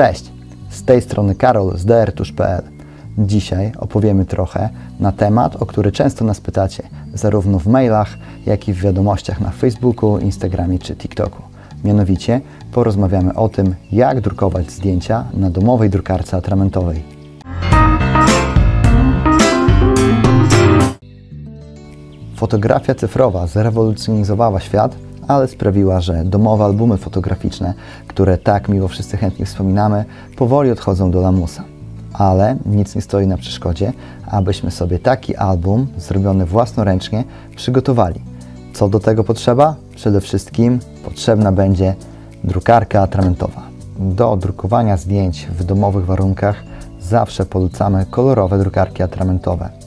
Cześć, z tej strony Karol z drtusz.pl. Dzisiaj opowiemy trochę na temat, o który często nas pytacie, zarówno w mailach, jak i w wiadomościach na Facebooku, Instagramie czy TikToku. Mianowicie porozmawiamy o tym, jak drukować zdjęcia na domowej drukarce atramentowej. Fotografia cyfrowa zrewolucjonizowała świat, ale sprawiła, że domowe albumy fotograficzne, które tak miło wszyscy chętnie wspominamy, powoli odchodzą do lamusa. Ale nic nie stoi na przeszkodzie, abyśmy sobie taki album, zrobiony własnoręcznie, przygotowali. Co do tego potrzeba? Przede wszystkim potrzebna będzie drukarka atramentowa. Do drukowania zdjęć w domowych warunkach zawsze polecamy kolorowe drukarki atramentowe.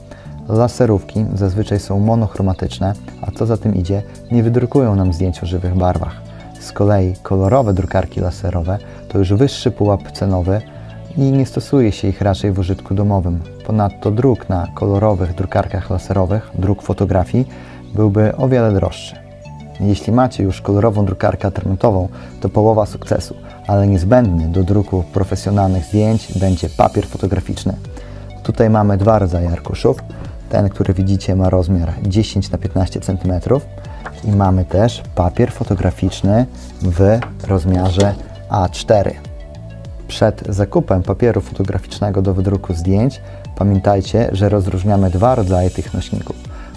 Laserówki zazwyczaj są monochromatyczne, a co za tym idzie, nie wydrukują nam zdjęć o żywych barwach. Z kolei kolorowe drukarki laserowe to już wyższy pułap cenowy i nie stosuje się ich raczej w użytku domowym. Ponadto druk na kolorowych drukarkach laserowych, druk fotografii, byłby o wiele droższy. Jeśli macie już kolorową drukarkę atramentową, to połowa sukcesu, ale niezbędny do druku profesjonalnych zdjęć będzie papier fotograficzny. Tutaj mamy dwa rodzaje arkuszów. Ten, który widzicie, ma rozmiar 10 na 15 cm i mamy też papier fotograficzny w rozmiarze A4. Przed zakupem papieru fotograficznego do wydruku zdjęć pamiętajcie, że rozróżniamy dwa rodzaje tych nośników.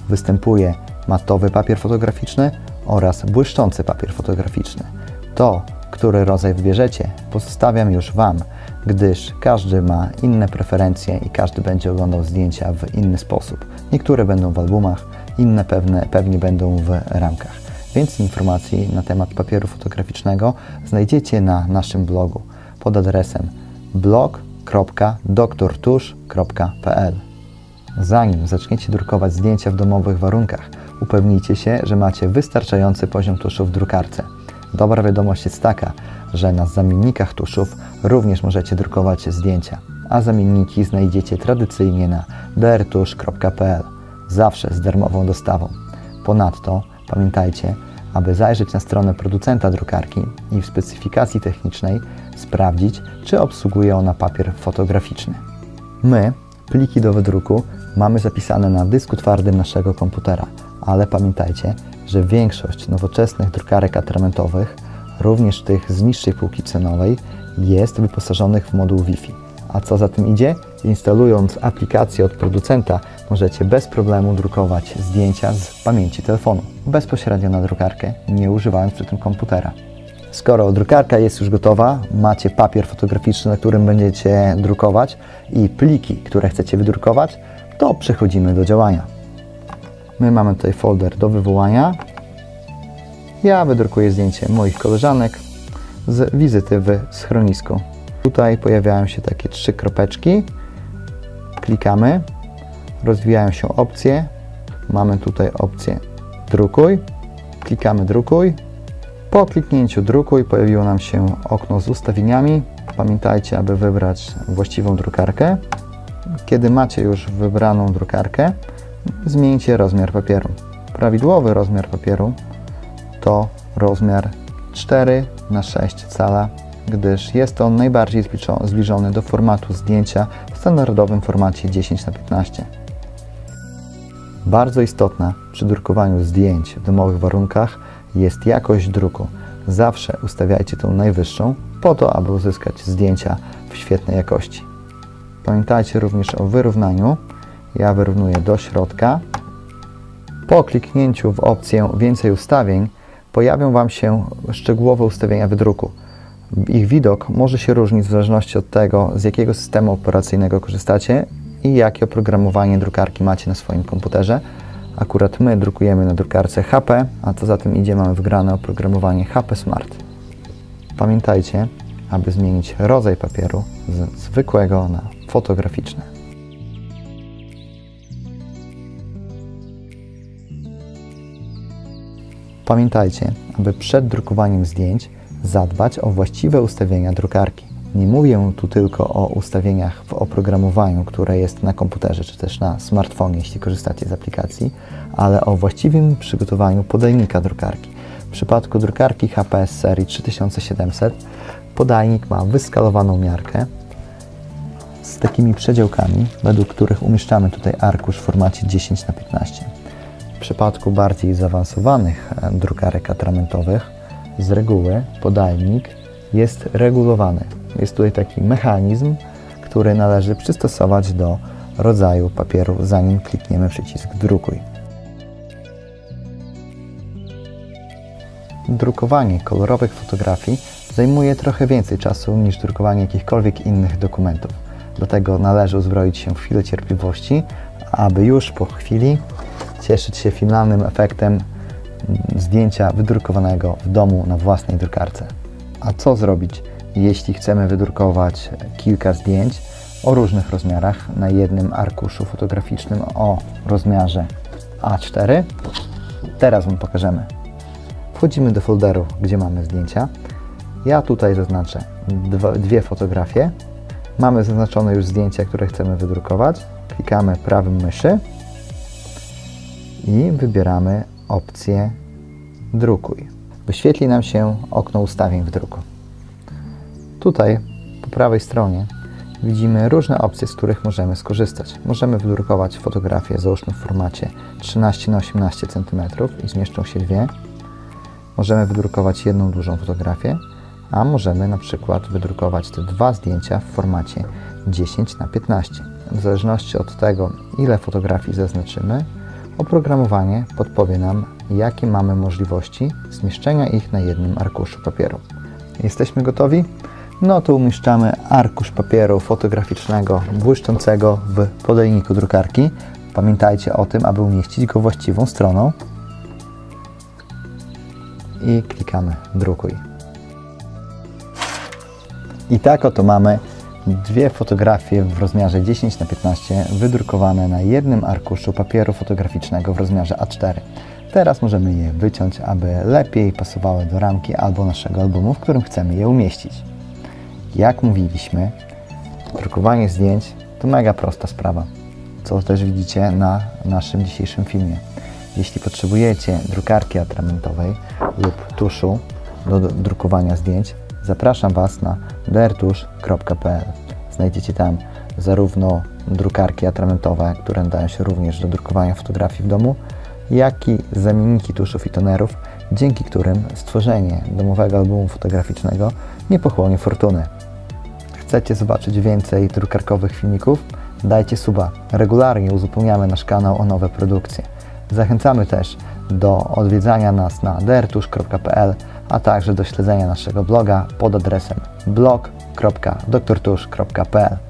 Występuje matowy papier fotograficzny oraz błyszczący papier fotograficzny. To, który rodzaj wybierzecie, pozostawiam już Wam, gdyż każdy ma inne preferencje i każdy będzie oglądał zdjęcia w inny sposób. Niektóre będą w albumach, inne pewne, pewnie będą w ramkach. Więcej informacji na temat papieru fotograficznego znajdziecie na naszym blogu pod adresem blog.doktortusz.pl. Zanim zaczniecie drukować zdjęcia w domowych warunkach, upewnijcie się, że macie wystarczający poziom tuszu w drukarce. Dobra wiadomość jest taka, że na zamiennikach tuszów również możecie drukować zdjęcia, a zamienniki znajdziecie tradycyjnie na drtusz.pl, zawsze z darmową dostawą. Ponadto pamiętajcie, aby zajrzeć na stronę producenta drukarki i w specyfikacji technicznej sprawdzić, czy obsługuje ona papier fotograficzny. My pliki do wydruku mamy zapisane na dysku twardym naszego komputera, ale pamiętajcie, że większość nowoczesnych drukarek atramentowych, również tych z niższej półki cenowej, jest wyposażonych w moduł Wi-Fi. A co za tym idzie? Instalując aplikację od producenta, możecie bez problemu drukować zdjęcia z pamięci telefonu, bezpośrednio na drukarkę, nie używając przy tym komputera. Skoro drukarka jest już gotowa, macie papier fotograficzny, na którym będziecie drukować i pliki, które chcecie wydrukować, to przechodzimy do działania. My mamy tutaj folder do wywołania. Ja wydrukuję zdjęcie moich koleżanek z wizyty w schronisku. Tutaj pojawiają się takie trzy kropeczki. Klikamy, rozwijają się opcje. Mamy tutaj opcję drukuj. Klikamy drukuj. Po kliknięciu drukuj pojawiło nam się okno z ustawieniami. Pamiętajcie, aby wybrać właściwą drukarkę. Kiedy macie już wybraną drukarkę, zmieńcie rozmiar papieru. Prawidłowy rozmiar papieru to rozmiar 4 na 6 cala, gdyż jest on najbardziej zbliżony do formatu zdjęcia w standardowym formacie 10 na 15. Bardzo istotna przy drukowaniu zdjęć w domowych warunkach jest jakość druku. Zawsze ustawiajcie tą najwyższą po to, aby uzyskać zdjęcia w świetnej jakości. Pamiętajcie również o wyrównaniu. Ja wyrównuję do środka. Po kliknięciu w opcję Więcej ustawień pojawią Wam się szczegółowe ustawienia wydruku. Ich widok może się różnić w zależności od tego, z jakiego systemu operacyjnego korzystacie i jakie oprogramowanie drukarki macie na swoim komputerze. Akurat my drukujemy na drukarce HP, a co za tym idzie mamy wgrane oprogramowanie HP Smart. Pamiętajcie, aby zmienić rodzaj papieru z zwykłego na fotograficzny. Pamiętajcie, aby przed drukowaniem zdjęć zadbać o właściwe ustawienia drukarki. Nie mówię tu tylko o ustawieniach w oprogramowaniu, które jest na komputerze czy też na smartfonie, jeśli korzystacie z aplikacji, ale o właściwym przygotowaniu podajnika drukarki. W przypadku drukarki HPS serii 3700 Podajnik ma wyskalowaną miarkę z takimi przedziałkami, według których umieszczamy tutaj arkusz w formacie 10 na 15 W przypadku bardziej zaawansowanych e, drukarek atramentowych z reguły podajnik jest regulowany. Jest tutaj taki mechanizm, który należy przystosować do rodzaju papieru, zanim klikniemy przycisk drukuj. Drukowanie kolorowych fotografii zajmuje trochę więcej czasu niż drukowanie jakichkolwiek innych dokumentów. Dlatego należy uzbroić się w chwilę cierpliwości, aby już po chwili cieszyć się finalnym efektem zdjęcia wydrukowanego w domu na własnej drukarce. A co zrobić, jeśli chcemy wydrukować kilka zdjęć o różnych rozmiarach na jednym arkuszu fotograficznym o rozmiarze A4? Teraz Wam pokażemy. Wchodzimy do folderu, gdzie mamy zdjęcia. Ja tutaj zaznaczę dwie fotografie. Mamy zaznaczone już zdjęcia, które chcemy wydrukować. Klikamy prawym myszy i wybieramy opcję Drukuj. Wyświetli nam się okno ustawień w druku. Tutaj po prawej stronie widzimy różne opcje, z których możemy skorzystać. Możemy wydrukować fotografię, załóżmy w formacie 13 na 18 cm i zmieszczą się dwie. Możemy wydrukować jedną dużą fotografię, a możemy na przykład wydrukować te dwa zdjęcia w formacie 10 na 15. W zależności od tego, ile fotografii zaznaczymy, oprogramowanie podpowie nam, jakie mamy możliwości zmieszczenia ich na jednym arkuszu papieru. Jesteśmy gotowi? No to umieszczamy arkusz papieru fotograficznego błyszczącego w podajniku drukarki. Pamiętajcie o tym, aby umieścić go właściwą stroną. I klikamy drukuj. I tak oto mamy dwie fotografie w rozmiarze 10 na 15 wydrukowane na jednym arkuszu papieru fotograficznego w rozmiarze A4. Teraz możemy je wyciąć, aby lepiej pasowały do ramki albo naszego albumu, w którym chcemy je umieścić. Jak mówiliśmy, drukowanie zdjęć to mega prosta sprawa, co też widzicie na naszym dzisiejszym filmie. Jeśli potrzebujecie drukarki atramentowej lub tuszu do drukowania zdjęć, zapraszam Was na drtusz.pl. Znajdziecie tam zarówno drukarki atramentowe, które nadają się również do drukowania fotografii w domu, jak i zamienniki tuszów i tonerów, dzięki którym stworzenie domowego albumu fotograficznego nie pochłonie fortuny. Chcecie zobaczyć więcej drukarkowych filmików? Dajcie suba. Regularnie uzupełniamy nasz kanał o nowe produkcje. Zachęcamy też do odwiedzania nas na drtusz.pl, a także do śledzenia naszego bloga pod adresem blog.doktortusz.pl.